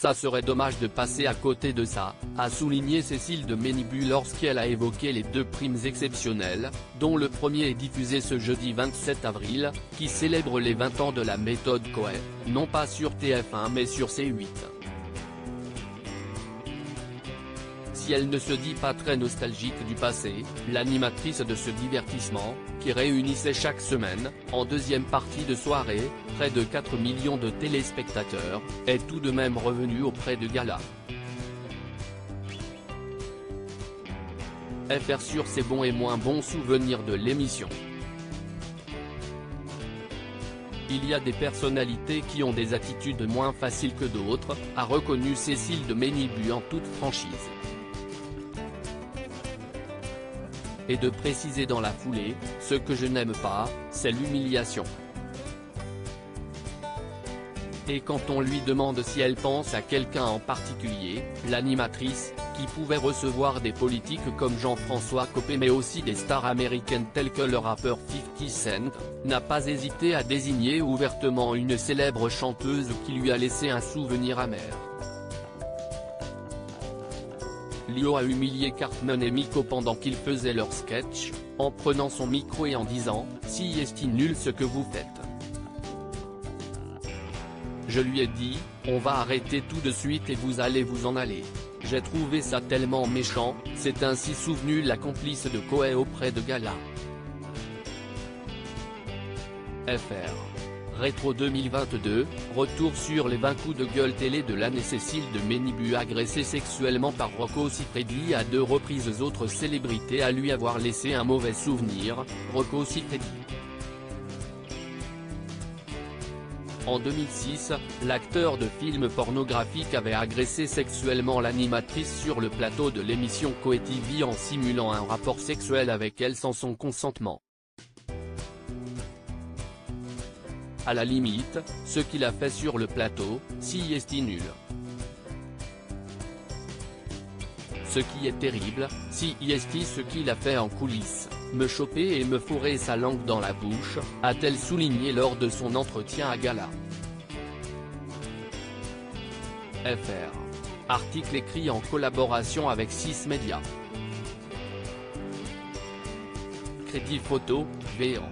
Ça serait dommage de passer à côté de ça, a souligné Cécile de Ménibu lorsqu'elle a évoqué les deux primes exceptionnelles, dont le premier est diffusé ce jeudi 27 avril, qui célèbre les 20 ans de la méthode Coe, non pas sur TF1 mais sur C8. Si elle ne se dit pas très nostalgique du passé, l'animatrice de ce divertissement, qui réunissait chaque semaine, en deuxième partie de soirée, près de 4 millions de téléspectateurs, est tout de même revenue auprès de Gala. FR sur ses bons et moins bons souvenirs de l'émission. Il y a des personnalités qui ont des attitudes moins faciles que d'autres, a reconnu Cécile de Ménibu en toute franchise. Et de préciser dans la foulée, ce que je n'aime pas, c'est l'humiliation. Et quand on lui demande si elle pense à quelqu'un en particulier, l'animatrice, qui pouvait recevoir des politiques comme Jean-François Copé mais aussi des stars américaines telles que le rappeur 50 Cent, n'a pas hésité à désigner ouvertement une célèbre chanteuse qui lui a laissé un souvenir amer. Lio a humilié Cartman et Miko pendant qu'ils faisaient leur sketch, en prenant son micro et en disant « Si est nul ce que vous faites ». Je lui ai dit, on va arrêter tout de suite et vous allez vous en aller. J'ai trouvé ça tellement méchant, c'est ainsi souvenu la complice de Koei auprès de Gala. FR Rétro 2022, retour sur les 20 coups de gueule télé de l'année Cécile de Ménibu agressée sexuellement par Rocco Siffredi à deux reprises autres célébrités à lui avoir laissé un mauvais souvenir, Rocco Siffredi. En 2006, l'acteur de films pornographiques avait agressé sexuellement l'animatrice sur le plateau de l'émission Coe TV en simulant un rapport sexuel avec elle sans son consentement. À la limite, ce qu'il a fait sur le plateau, si est nul. Ce qui est terrible, si est ce qu'il a fait en coulisses, me choper et me fourrer sa langue dans la bouche, a-t-elle souligné lors de son entretien à Gala. FR. Article écrit en collaboration avec 6 médias. Crédit photo, Véan.